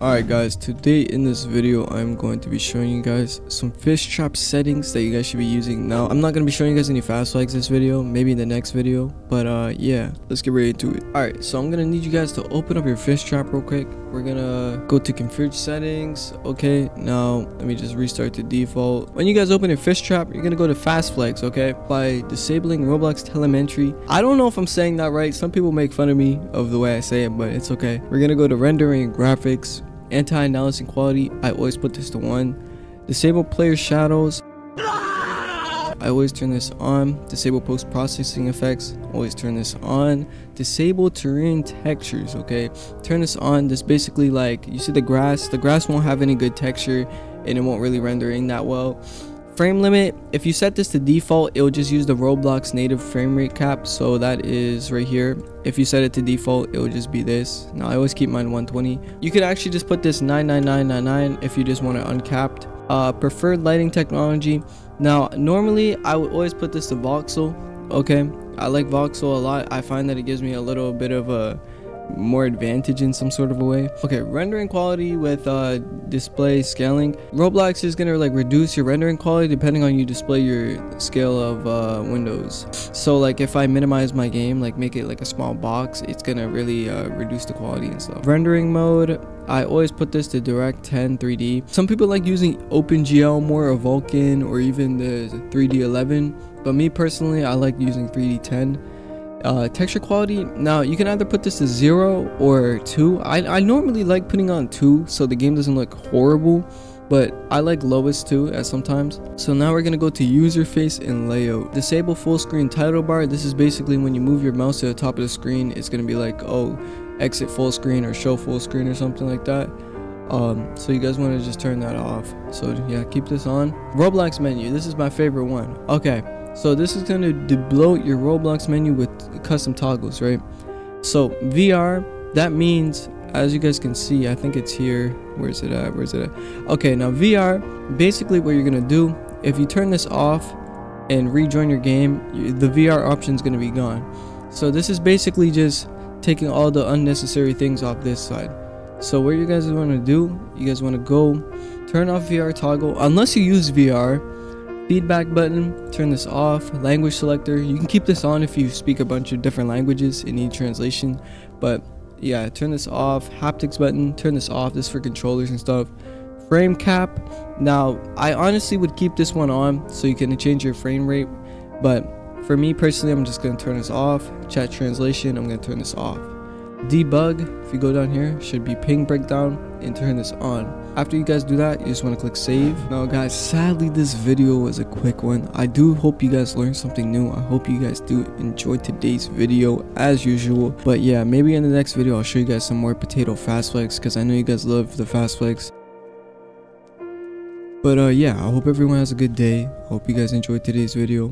Alright guys, today in this video I'm going to be showing you guys some Fishstrap settings that you guys should be using. Now, I'm not going to be showing you guys any fast flags this video, maybe in the next video, but uh yeah, let's get right into it. Alright, so I'm going to need you guys to open up your Fishstrap real quick. We're to go to config settings. Okay, now let me just restart the default. When you guys open your Fishstrap, you're to go to fast flags, okay? By disabling Roblox telemetry. I don't know if I'm saying that right. Some people make fun of me of the way I say it, but it's okay. We're to go to rendering graphics anti-aliasing quality i always put this to one disable player shadows I always turn this on. Disable post-processing effects. Always turn this on. Disable terrain textures, okay? Turn this on. This basically like, you see the grass? The grass won't have any good texture and it won't really render in that well. Frame limit, if you set this to default, it will just use the Roblox native frame rate cap. So that is right here. If you set it to default, it will just be this. Now I always keep mine 120. You could actually just put this 99999 if you just want it uncapped. Uh, preferred lighting technology. Now, normally I would always put this to voxel. Okay, I like voxel a lot. I find that it gives me a little bit of a more advantage in some sort of a way. Okay, rendering quality with uh, display scaling. Roblox is gonna like reduce your rendering quality depending on you display your scale of uh, windows. So like if I minimize my game, like make it like a small box, it's gonna really uh, reduce the quality and stuff. Rendering mode, I always put this to Direct 10 3D. Some people like using OpenGL more or Vulkan or even the 3D 11, but me personally, I like using 3D 10 uh, texture quality now you can either put this to zero or two I, I normally like putting on two so the game doesn't look horrible but I like lowest too at sometimes. So now we're gonna go to user face and layout. Disable full screen title bar. This is basically when you move your mouse to the top of the screen, it's gonna be like, oh, exit full screen or show full screen or something like that. Um, so you guys want to just turn that off. So yeah, keep this on. Roblox menu. This is my favorite one. Okay, so this is going to debloat your Roblox menu with custom toggles, right? So VR, that means, as you guys can see, I think it's here. Where's it at? Where's it at? Okay, now VR, basically what you're going to do, if you turn this off and rejoin your game, the VR option is going to be gone. So this is basically just taking all the unnecessary things off this side. So what you guys want to do, you guys want to go turn off VR toggle, unless you use VR, feedback button turn this off. Language selector you can keep this on if you speak a bunch of different languages and need translation but yeah turn this off. Haptics button turn this off. This for controllers and stuff. Frame cap now i honestly would keep this one on so you can change your frame rate but for me personally i'm just going to turn this off. Chat translation i'm going to turn this off debug if you go down here should be ping breakdown and turn this on. After you guys do that you just want to click save. Now guys sadly this video was a quick one. I do hope you guys learned something new. I hope you guys do enjoy today's video as usual. But yeah maybe in the next video i'll show you guys some more potato fast flags because i know you guys love the fast flags but uh yeah i hope everyone has a good day. Hope you guys enjoyed today's video